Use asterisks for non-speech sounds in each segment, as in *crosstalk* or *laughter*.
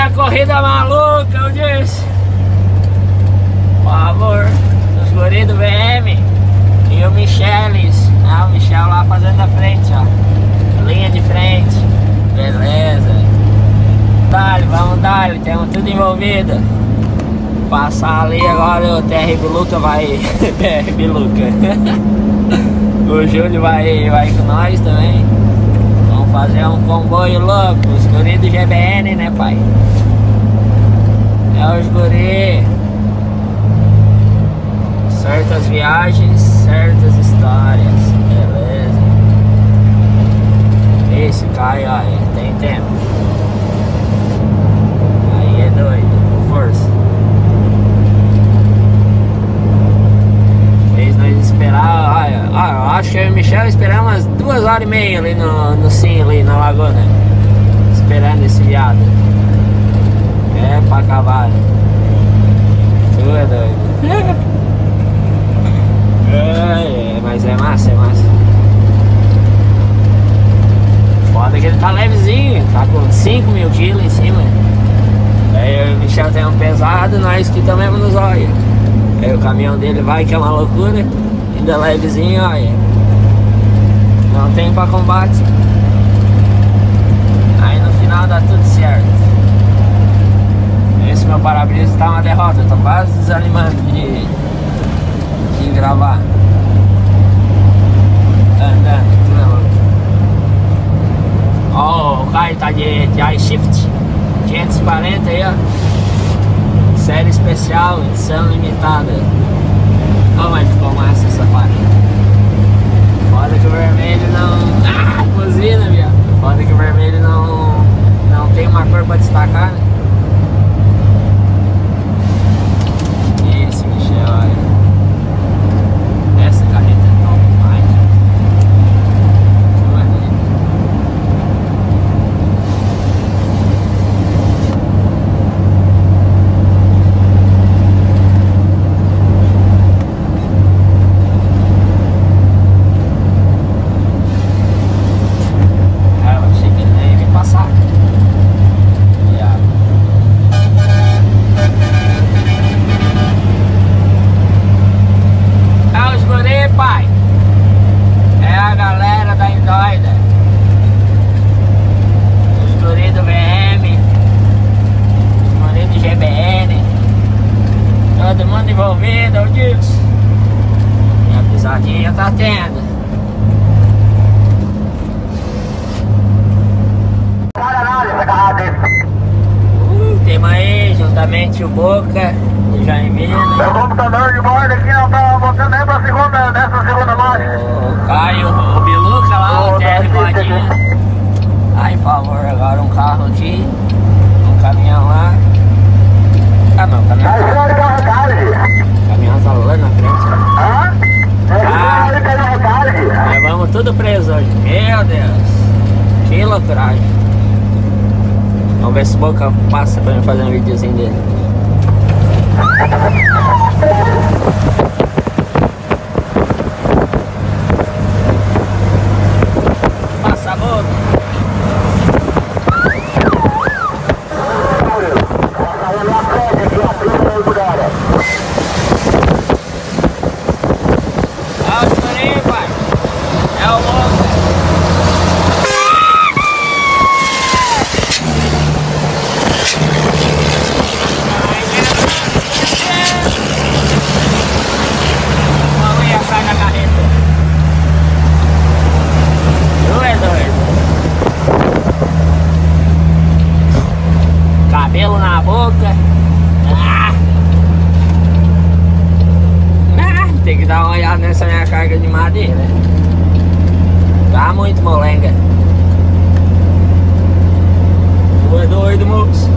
a corrida maluca, eu disse. Por favor, os guris do VM e o Micheles. Ah, o Michel lá fazendo a frente, ó. Linha de frente. Beleza. Dale, vamos dar, temos tudo envolvido. Passar ali agora o TR Biluca vai. *laughs* TR Biluca. *laughs* o Júlio vai, vai com nós também. Fazer um comboio louco. Os guri do GBN, né, pai? É os guri. Certas viagens, certas histórias. Beleza. Esse cai, aí, tem tempo. Aí é doido. Força. Fez nós esperar. Olha, eu acho que eu e o Michel esperamos umas duas horas e meia ali no, laguna. Esperando esse viado. É pra cavalo. Tu é doido. *laughs* é, é, mas é massa, é massa. Foda que ele tá levezinho, tá com 5 mil quilos em cima. Aí o Michel tem um pesado, nós que também nos olha. Aí o caminhão dele vai que é uma loucura, ainda levezinho, olha. Não tem pra combate. Final dá tudo certo. Esse meu para-brisa tá uma derrota, eu tô quase desanimando de, de gravar. Andando, tudo é louco. Ó, o Caio tá de, de iShift 540 aí, ó. Série especial, edição limitada. Ó, mas ficou massa essa farinha. Foda que o vermelho não. Ah, buzina, viado. Foda que o vermelho não. Não tem uma cor pra destacar, né? Esse Michel, olha. Essa carreta é top demais. Não é doido? Ah, eu achei que ele nem ia me passar. Viado. É os guri, pai. É a galera da Indóida. Os guri do VM. Os guri do GBN. Todo mundo envolvido, eu disse. Minha pisadinha tá tendo. Uh, tem aí, juntamente o Boca de Jaimina. Meu computador de bordo aqui não tá botando nem pra segunda, nessa segunda marcha. O Caio, o Biluca lá, o TR Modinha. Ai, por favor, agora um carro aqui, um caminhão lá. Ah não, caminhão, Tá caminhão tá lá na frente. ó. Hã? Ah. Levamos tudo preso hoje. Meu Deus, que loucuragem. Vamos ver se o Boca passa pra mim fazer um videozinho dele. Passa a boca. É o escurinho, pai. É o louco. Vamos aí, sai da carreta. Tu é doido. Cabelo boca. Ah! Ah, tem que dar uma olhada nessa minha carga de madeira. Tá muito molenga. Tu é doido, moço.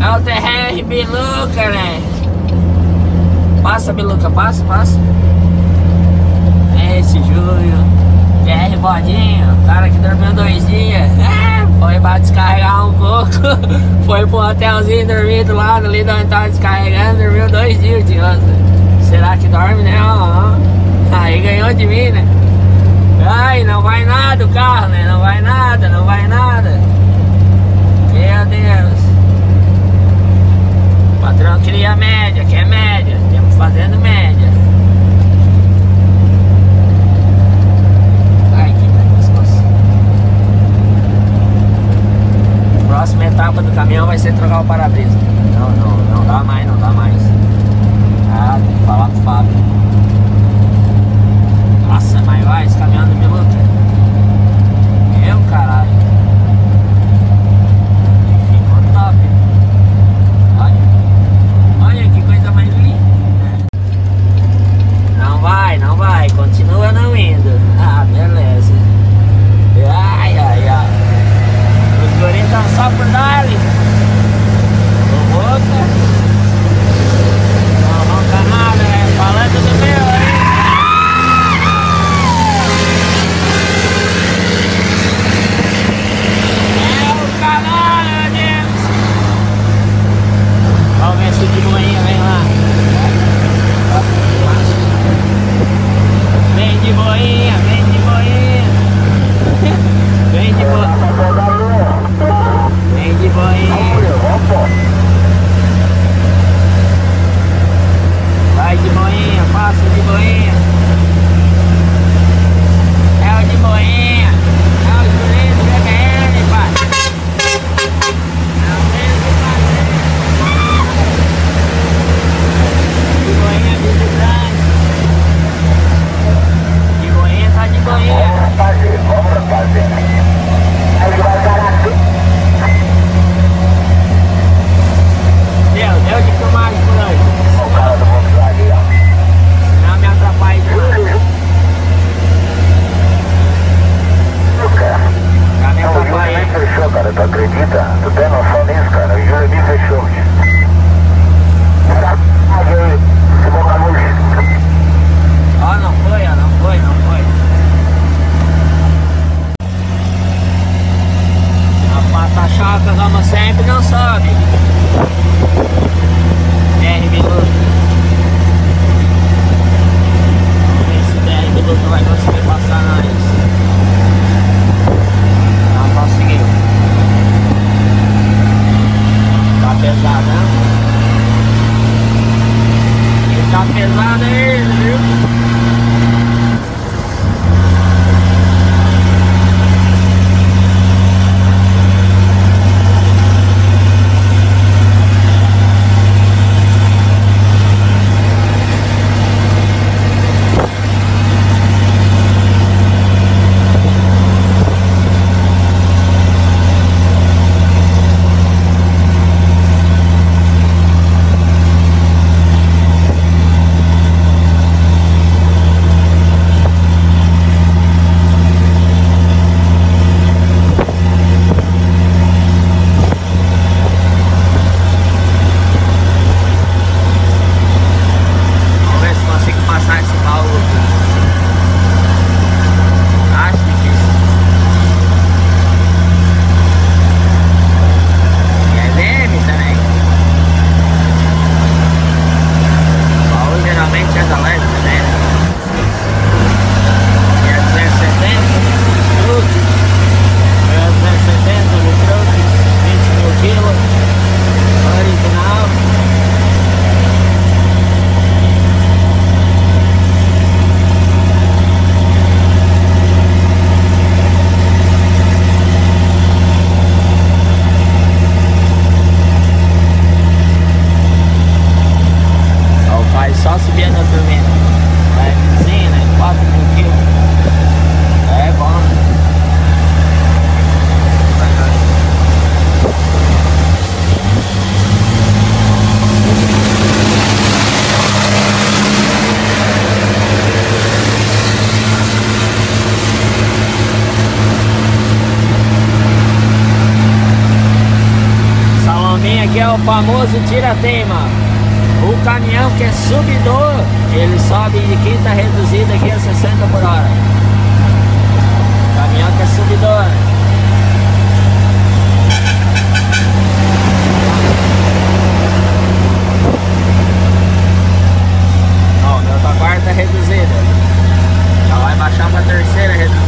É o TR Biluca, né? Passa, Biluca, passa, passa. É esse Júlio. PR Bodinho, cara que dormiu dois dias, *laughs* foi pra descarregar um pouco, *laughs* foi pro hotelzinho dormir do lado ali da onde tava descarregando, dormiu dois dias de. Será que dorme, né? Aí ganhou de mim, né? Ai, não vai nada o carro, né? Não vai nada, não vai nada. Meu Deus. O patrão queria média, quer média, estamos fazendo média. próxima etapa do caminhão vai ser trocar o para-brisa. Não, não, não dá mais, não dá mais. criançada. famoso tira-teima. O caminhão que é subidor, ele sobe de quinta reduzida aqui a 60 por hora. O caminhão que é subidor. Ó, meu tá quarta reduzida. Já vai baixar pra terceira reduzida.